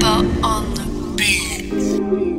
But on the beat.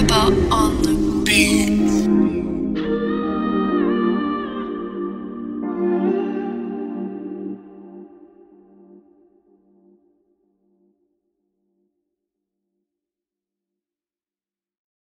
On the beat.